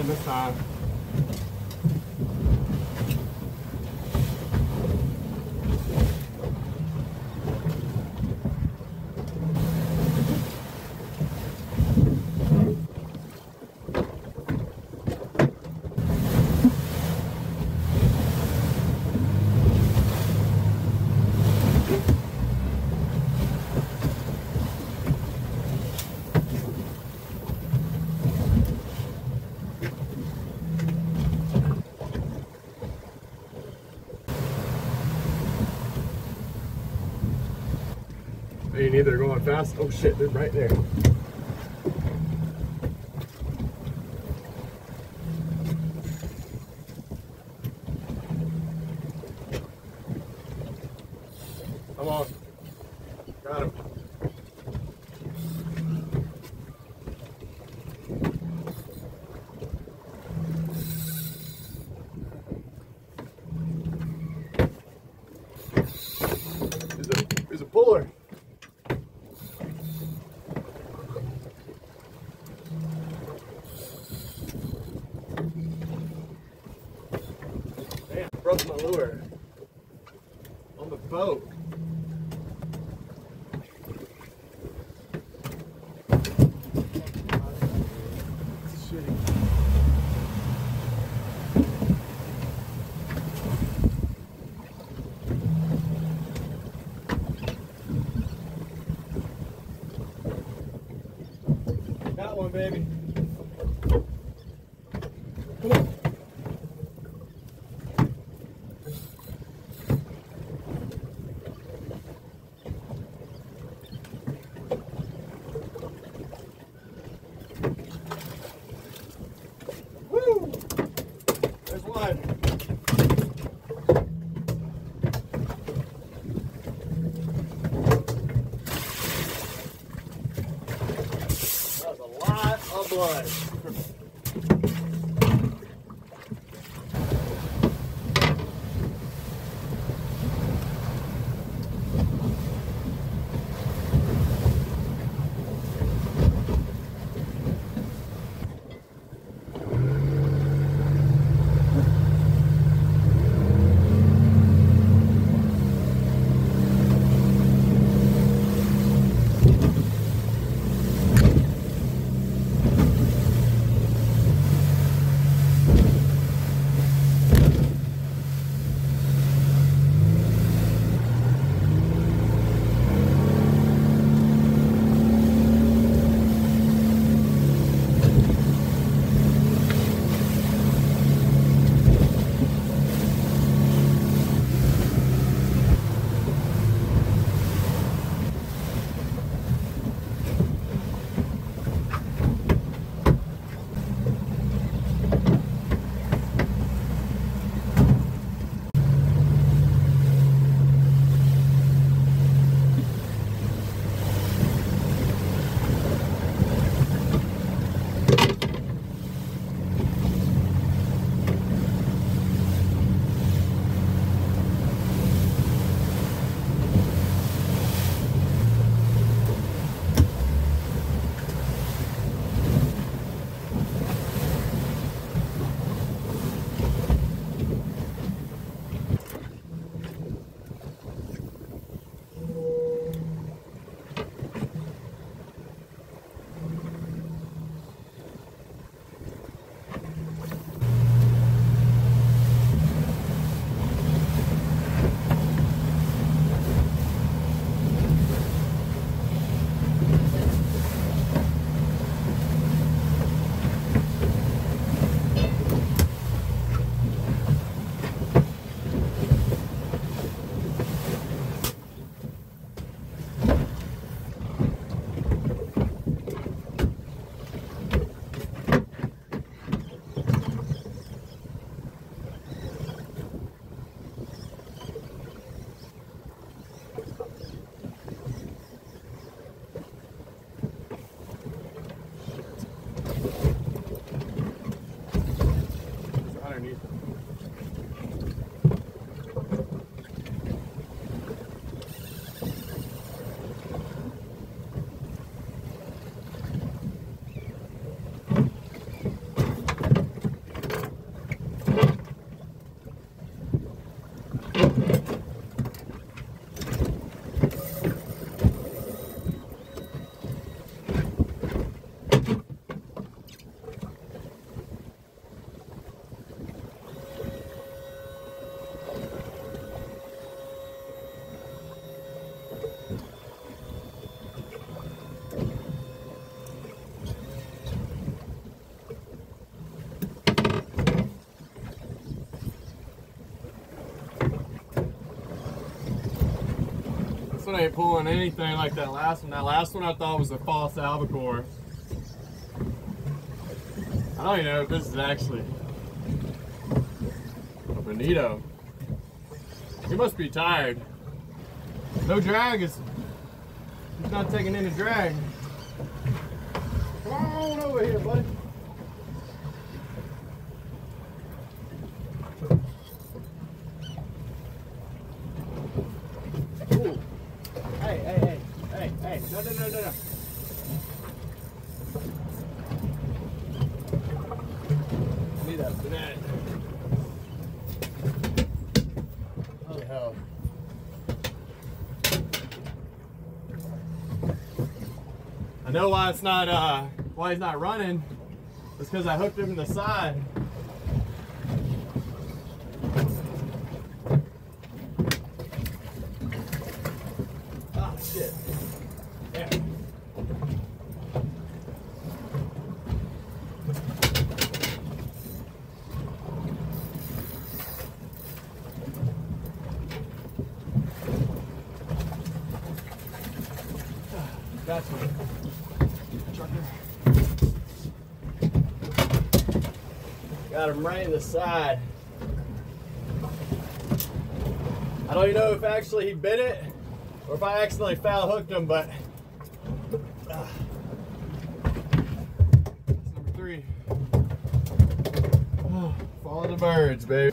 again You need they're going fast. Oh shit, they're right there. Come on. Got him. There's a, puller. One, baby. Come on. Woo! There's one. That was a lot of blood. One ain't pulling anything like that last one. That last one I thought was a false albacore. I don't even know if this is actually a bonito. He must be tired. No drag is. He's not taking any drag. Come on over here, buddy. No, no, no, no, no. That banana. Holy hell. I know why it's not, uh, why he's not running. It's because I hooked him in the side. Got him right in the side. I don't even know if actually he bit it or if I accidentally foul hooked him, but. Ah. That's number three. Oh, follow the birds, babe.